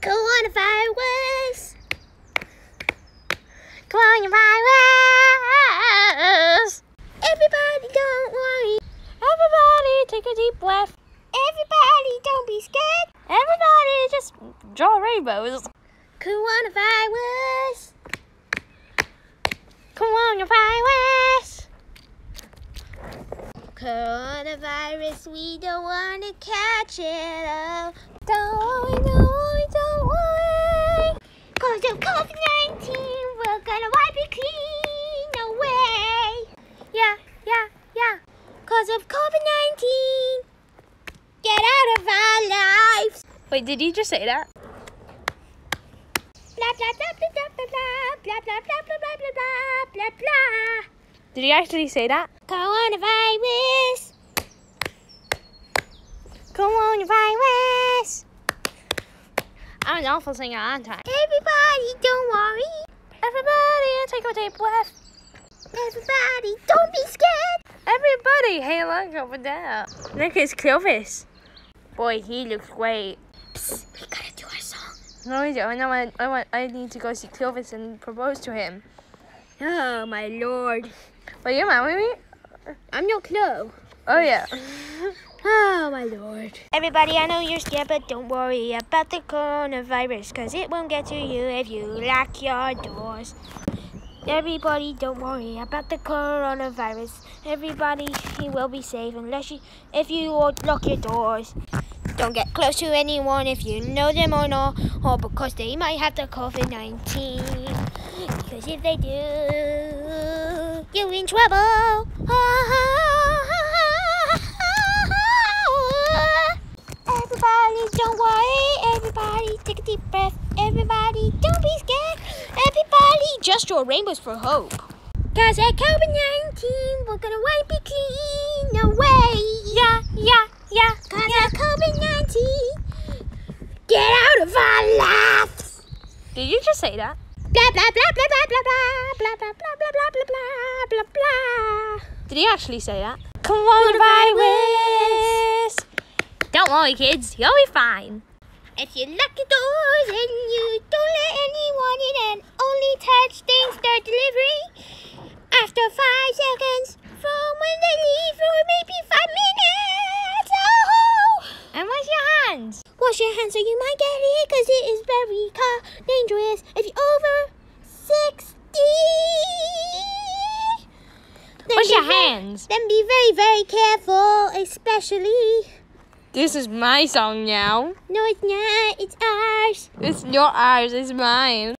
Coronavirus. Coronavirus. Everybody don't worry. Everybody take a deep breath. Everybody don't be scared. Everybody just draw rainbows. Coronavirus. Coronavirus. Coronavirus, we don't want to catch it. Oh, COVID-19, get out of our lives. Wait, did you just say that? Blah, blah, blah, blah, blah, blah, blah, blah, blah, blah, blah, blah, blah, blah, blah. Did you actually say that? Coronavirus. Coronavirus. I'm an awful singer, aren't I? Everybody, don't worry. Everybody take a deep breath. Everybody, don't. Everybody, hey look over there. Look, it's Clovis. Boy, he looks great. Psst, we gotta do our song. No, I don't. I want, I want, I need to go see Clovis and propose to him. Oh my lord. Will you marry me? I'm your Clo. Oh yeah. Oh my lord. Everybody, I know you're scared, but don't worry about the coronavirus, cause it won't get to you if you lock your doors. Everybody, don't worry about the coronavirus. Everybody, he will be safe unless you, if you lock your doors. Don't get close to anyone if you know them or not, or because they might have the COVID-19. Because if they do, you're in trouble. Everybody, don't worry. Everybody, take a deep breath. Everybody, don't be scared. Draw rainbows for hope. Cause at COVID-19, we're gonna wipe it clean away. Yeah, yeah, yeah. Cause at COVID-19, get out of our lives. Did you just say that? Blah, blah, blah, blah, blah, blah, blah, blah, blah, blah, blah, blah, blah, blah, blah, blah. Did you actually say that? Coronavirus. Don't worry, kids. You'll be fine. If you lock your doors and you don't let anyone in and only touch things start delivering after five seconds from when they leave or maybe five minutes. Oh! And wash your hands. Wash your hands so you might get it because it is very dangerous if you're over 60. Then Wash your hands. Then be very, very careful, especially. This is my song now. No, it's not. It's ours. It's not ours, it's mine.